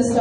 The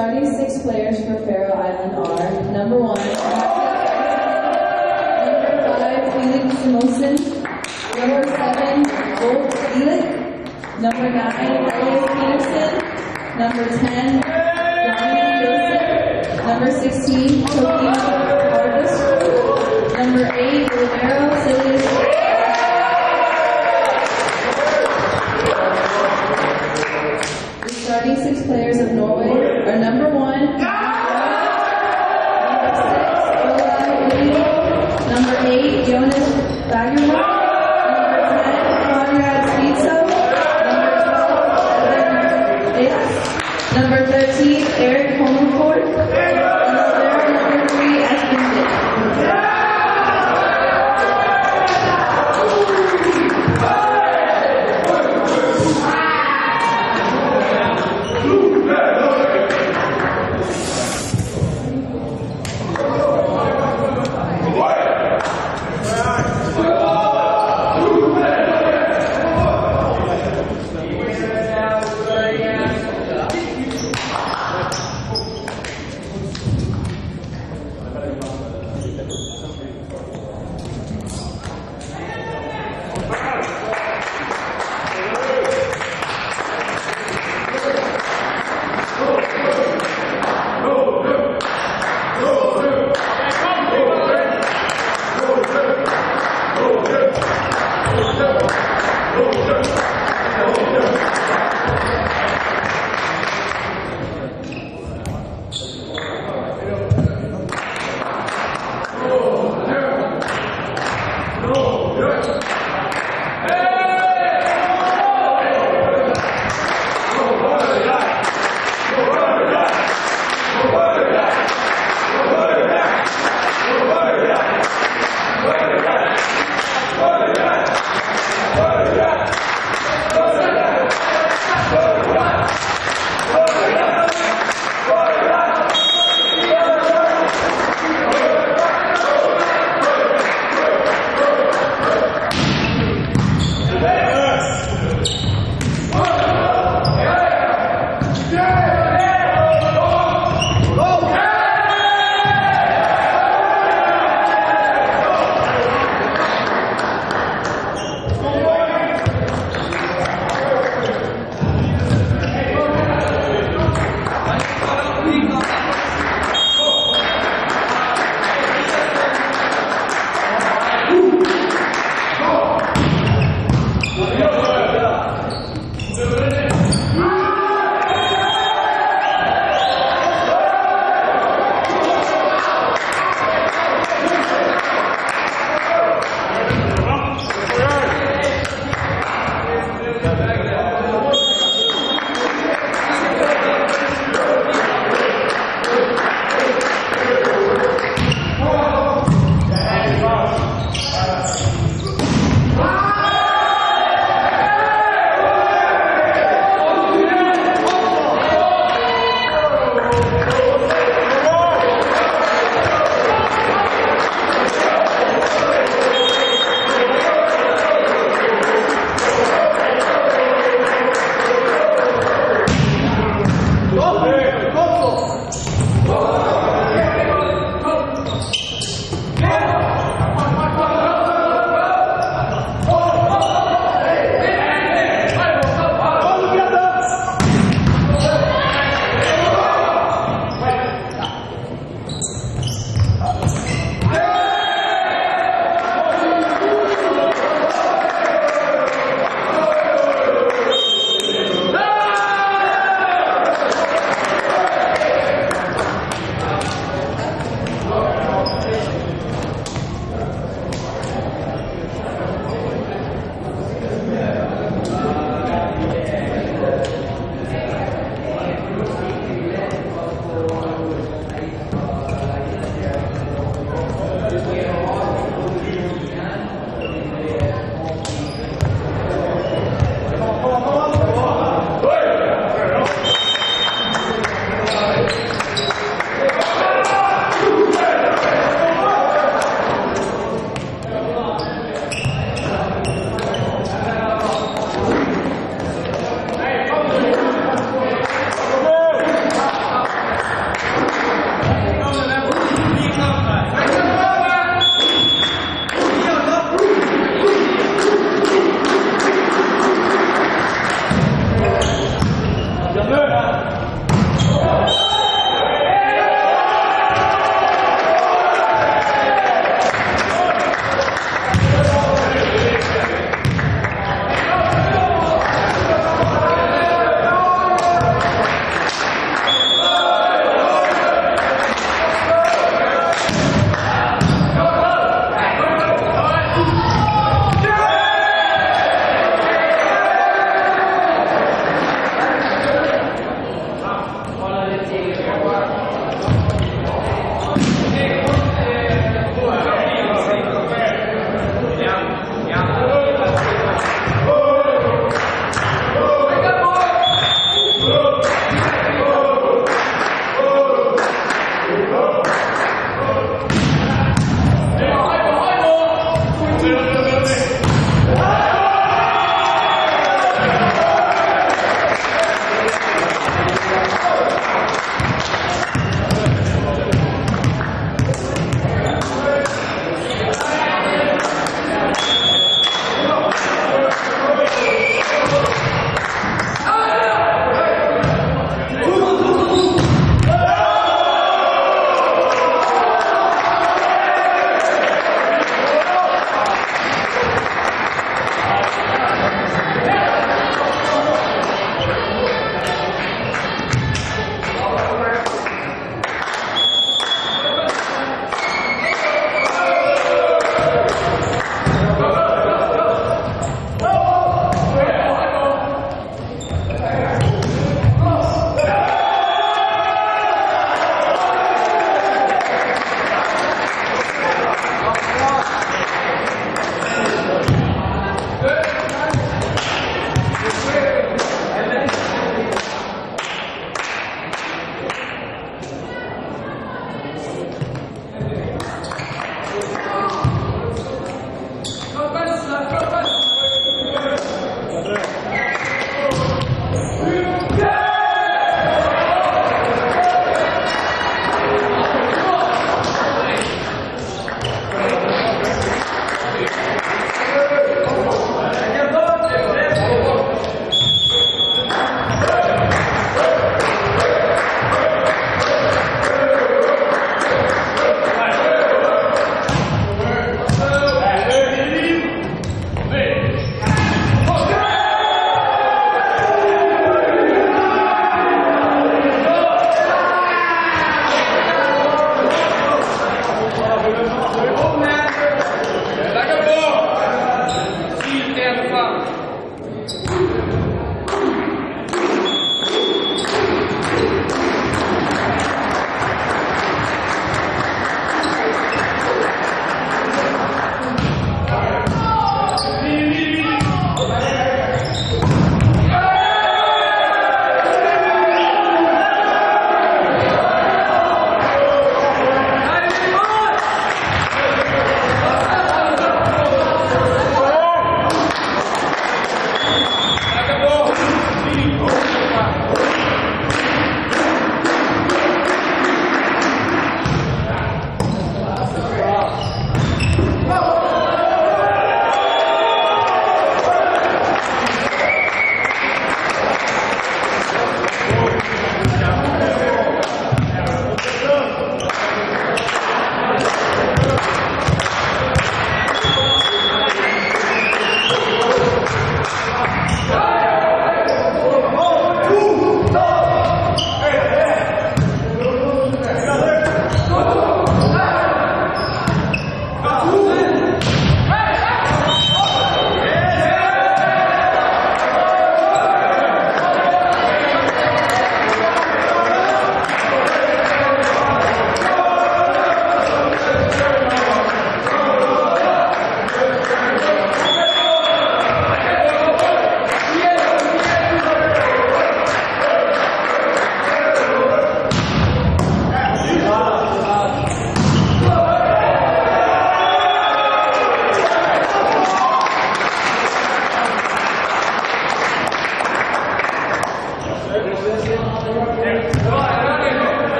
Amen.